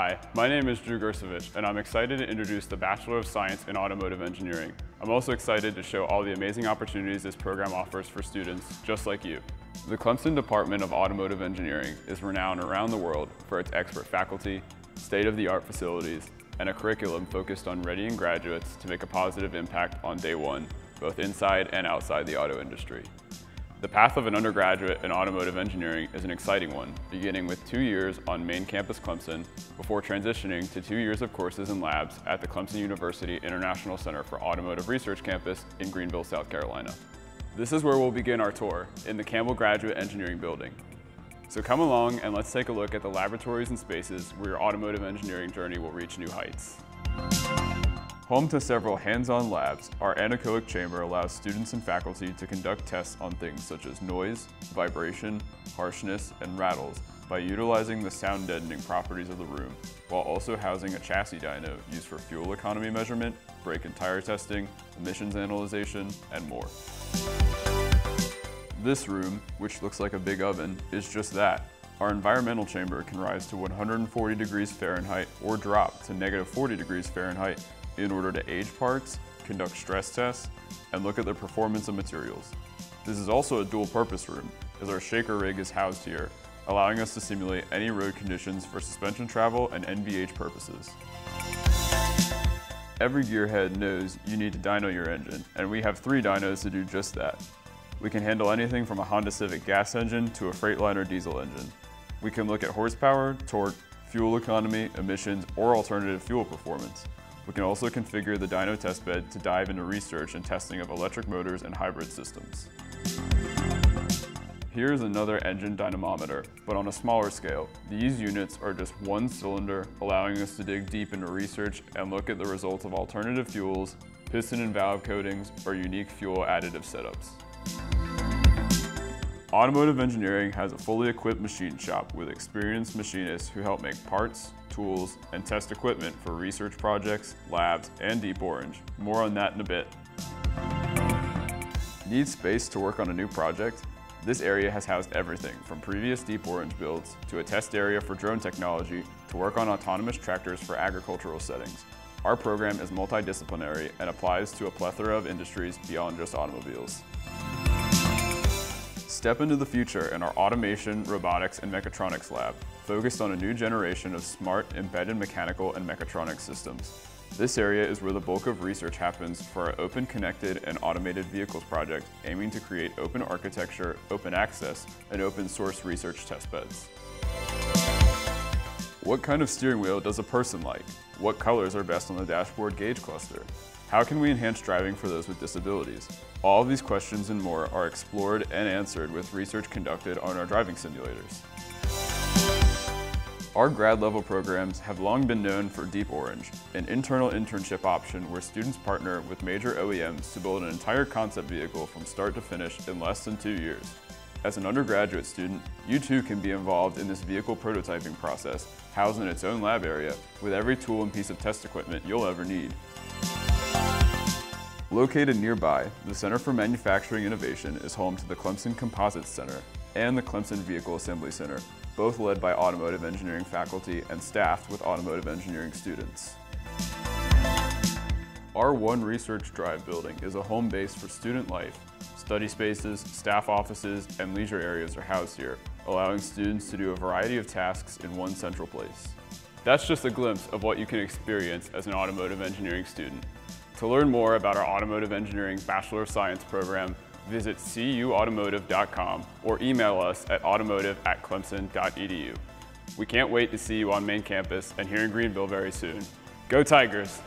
Hi, my name is Drew Gersovich, and I'm excited to introduce the Bachelor of Science in Automotive Engineering. I'm also excited to show all the amazing opportunities this program offers for students just like you. The Clemson Department of Automotive Engineering is renowned around the world for its expert faculty, state-of-the-art facilities, and a curriculum focused on readying graduates to make a positive impact on day one, both inside and outside the auto industry. The path of an undergraduate in automotive engineering is an exciting one, beginning with two years on main campus Clemson before transitioning to two years of courses and labs at the Clemson University International Center for Automotive Research campus in Greenville, South Carolina. This is where we'll begin our tour, in the Campbell Graduate Engineering Building. So come along and let's take a look at the laboratories and spaces where your automotive engineering journey will reach new heights. Home to several hands-on labs, our anechoic chamber allows students and faculty to conduct tests on things such as noise, vibration, harshness, and rattles by utilizing the sound deadening properties of the room, while also housing a chassis dyno used for fuel economy measurement, brake and tire testing, emissions analyzation, and more. This room, which looks like a big oven, is just that. Our environmental chamber can rise to 140 degrees Fahrenheit or drop to negative 40 degrees Fahrenheit in order to age parts, conduct stress tests, and look at the performance of materials. This is also a dual purpose room, as our shaker rig is housed here, allowing us to simulate any road conditions for suspension travel and NVH purposes. Every gearhead knows you need to dyno your engine, and we have three dynos to do just that. We can handle anything from a Honda Civic gas engine to a Freightliner diesel engine. We can look at horsepower, torque, fuel economy, emissions, or alternative fuel performance. We can also configure the dyno testbed to dive into research and testing of electric motors and hybrid systems. Here's another engine dynamometer, but on a smaller scale. These units are just one cylinder, allowing us to dig deep into research and look at the results of alternative fuels, piston and valve coatings, or unique fuel additive setups. Automotive engineering has a fully equipped machine shop with experienced machinists who help make parts, tools, and test equipment for research projects, labs, and Deep Orange. More on that in a bit. Need space to work on a new project? This area has housed everything from previous Deep Orange builds to a test area for drone technology to work on autonomous tractors for agricultural settings. Our program is multidisciplinary and applies to a plethora of industries beyond just automobiles. Step into the future in our Automation, Robotics, and Mechatronics lab, focused on a new generation of smart, embedded mechanical and mechatronic systems. This area is where the bulk of research happens for our Open Connected and Automated Vehicles project, aiming to create open architecture, open access, and open source research testbeds. What kind of steering wheel does a person like? What colors are best on the dashboard gauge cluster? How can we enhance driving for those with disabilities? All of these questions and more are explored and answered with research conducted on our driving simulators. Our grad level programs have long been known for Deep Orange, an internal internship option where students partner with major OEMs to build an entire concept vehicle from start to finish in less than two years. As an undergraduate student, you too can be involved in this vehicle prototyping process, housed in its own lab area, with every tool and piece of test equipment you'll ever need. Located nearby, the Center for Manufacturing Innovation is home to the Clemson Composites Center and the Clemson Vehicle Assembly Center, both led by automotive engineering faculty and staffed with automotive engineering students. Our One Research Drive building is a home base for student life. Study spaces, staff offices, and leisure areas are housed here, allowing students to do a variety of tasks in one central place. That's just a glimpse of what you can experience as an automotive engineering student. To learn more about our Automotive Engineering Bachelor of Science program, visit cuautomotive.com or email us at automotive at clemson.edu. We can't wait to see you on main campus and here in Greenville very soon. Go Tigers!